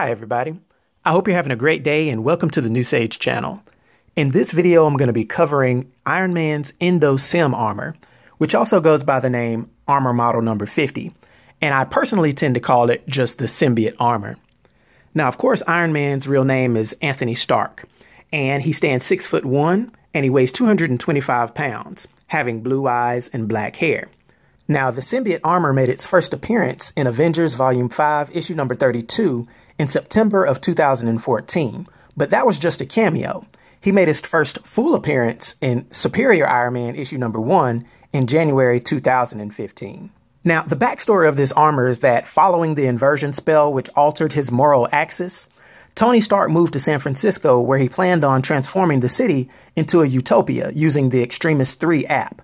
Hi everybody. I hope you're having a great day and welcome to the New Sage channel. In this video, I'm going to be covering Iron Man's Endo-Sym armor, which also goes by the name Armor Model Number 50, and I personally tend to call it just the Symbiote armor. Now, of course, Iron Man's real name is Anthony Stark, and he stands 6 foot 1 and he weighs 225 pounds, having blue eyes and black hair. Now, the symbiote armor made its first appearance in Avengers Volume 5, issue number 32, in September of 2014, but that was just a cameo. He made his first full appearance in Superior Iron Man issue number 1 in January 2015. Now, the backstory of this armor is that following the inversion spell, which altered his moral axis, Tony Stark moved to San Francisco where he planned on transforming the city into a utopia using the Extremis 3 app.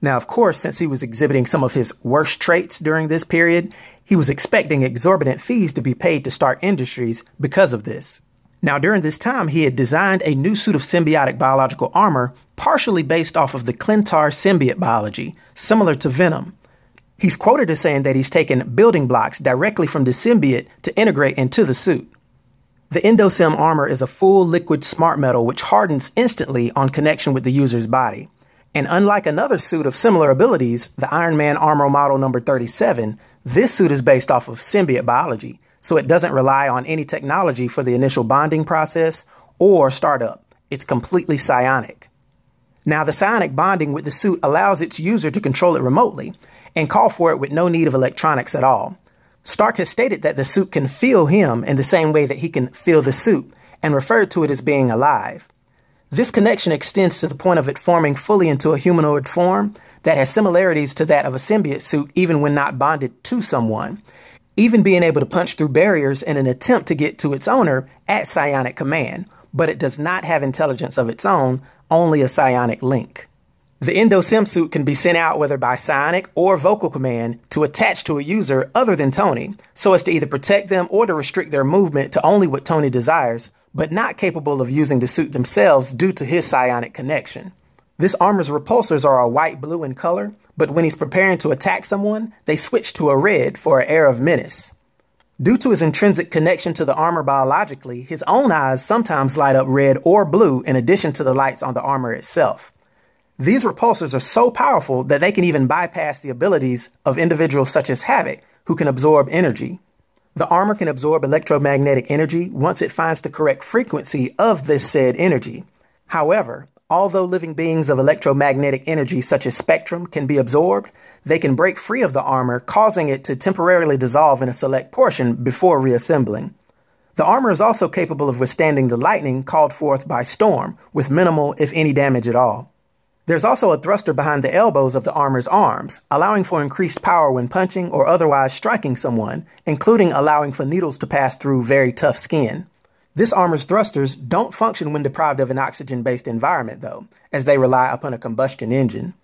Now, of course, since he was exhibiting some of his worst traits during this period, he was expecting exorbitant fees to be paid to Stark Industries because of this. Now, during this time, he had designed a new suit of symbiotic biological armor partially based off of the Klyntar symbiote biology, similar to Venom. He's quoted as saying that he's taken building blocks directly from the symbiote to integrate into the suit. The Endo-Sym armor is a full liquid smart metal which hardens instantly on connection with the user's body. And unlike another suit of similar abilities, the Iron Man Armor Model number 37, this suit is based off of symbiote biology, so it doesn't rely on any technology for the initial bonding process or startup. It's completely psionic. Now, the psionic bonding with the suit allows its user to control it remotely and call for it with no need of electronics at all. Stark has stated that the suit can feel him in the same way that he can feel the suit and referred to it as being alive. This connection extends to the point of it forming fully into a humanoid form that has similarities to that of a symbiote suit even when not bonded to someone, even being able to punch through barriers in an attempt to get to its owner at psionic command, but it does not have intelligence of its own, only a psionic link. The Endo-Sym suit can be sent out whether by psionic or vocal command to attach to a user other than Tony, so as to either protect them or to restrict their movement to only what Tony desires, but not capable of using the suit themselves due to his psionic connection. This armor's repulsors are a white blue in color, but when he's preparing to attack someone, they switch to a red for an air of menace. Due to his intrinsic connection to the armor biologically, his own eyes sometimes light up red or blue in addition to the lights on the armor itself. These repulsors are so powerful that they can even bypass the abilities of individuals such as Havok, who can absorb energy. The armor can absorb electromagnetic energy once it finds the correct frequency of this said energy. However, although living beings of electromagnetic energy such as Spectrum can be absorbed, they can break free of the armor, causing it to temporarily dissolve in a select portion before reassembling. The armor is also capable of withstanding the lightning called forth by Storm, with minimal, if any, damage at all. There's also a thruster behind the elbows of the armor's arms, allowing for increased power when punching or otherwise striking someone, including allowing for needles to pass through very tough skin. This armor's thrusters don't function when deprived of an oxygen based environment, though, as they rely upon a combustion engine.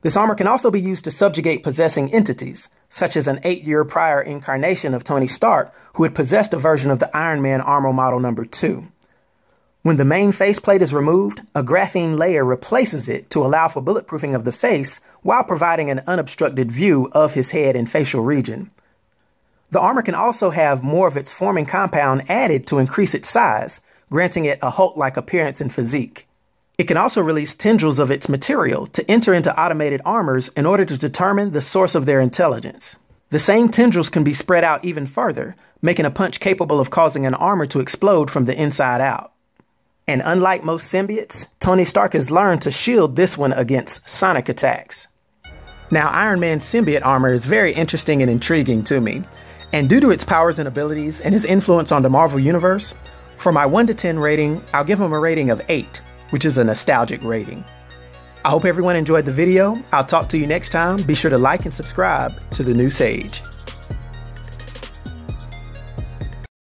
This armor can also be used to subjugate possessing entities, such as an eight year prior incarnation of Tony Stark, who had possessed a version of the Iron Man armor model number 2. When the main faceplate is removed, a graphene layer replaces it to allow for bulletproofing of the face while providing an unobstructed view of his head and facial region. The armor can also have more of its forming compound added to increase its size, granting it a Hulk-like appearance and physique. It can also release tendrils of its material to enter into automated armors in order to determine the source of their intelligence. The same tendrils can be spread out even further, making a punch capable of causing an armor to explode from the inside out. And unlike most symbiotes, Tony Stark has learned to shield this one against sonic attacks. Now, Iron Man's symbiote armor is very interesting and intriguing to me, and due to its powers and abilities and his influence on the Marvel Universe, for my 1 to 10 rating, I'll give him a rating of 8, which is a nostalgic rating. I hope everyone enjoyed the video. I'll talk to you next time. Be sure to like and subscribe to The New Sage.